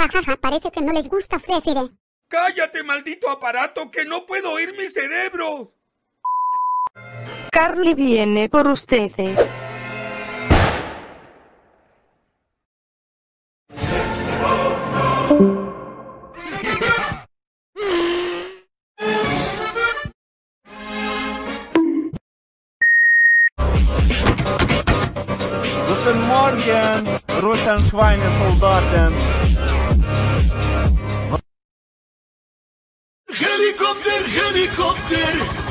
Jajaja, parece que no les gusta Frefire. ¡Cállate, maldito aparato, que no puedo oír mi cerebro! Carly viene por ustedes. Guten Morgen, Russen Schweinesoldaten. helikopter helikopter.